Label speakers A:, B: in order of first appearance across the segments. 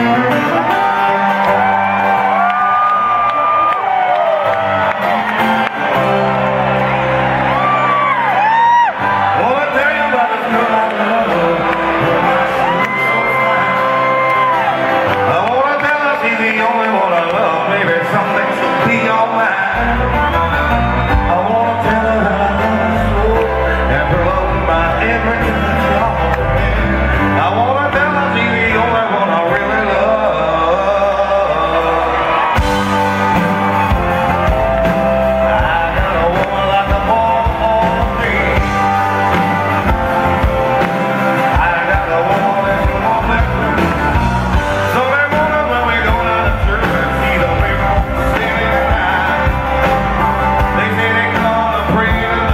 A: Bye.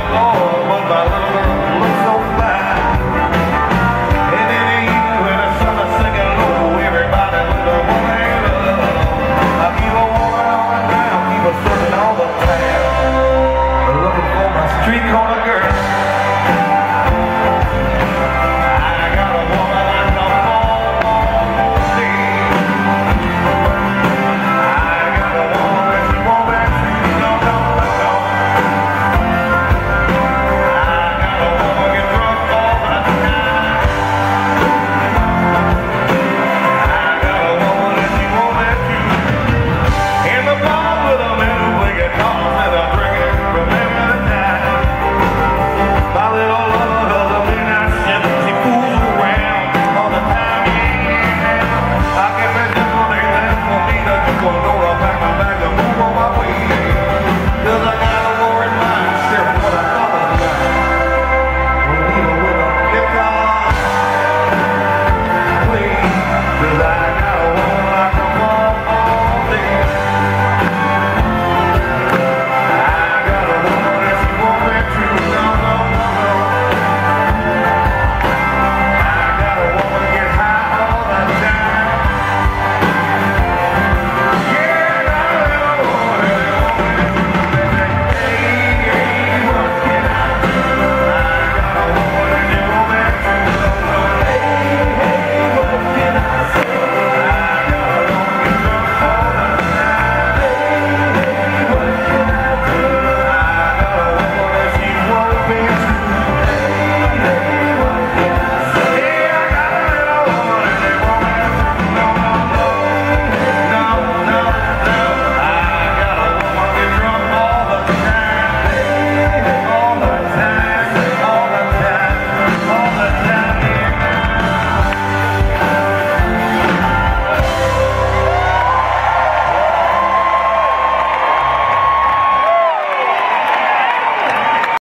A: Oh.